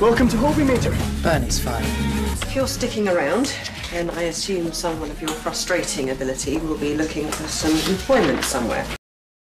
Welcome to Holby Meter. Bernie's fine. If you're sticking around, then I assume someone of your frustrating ability will be looking for some employment somewhere.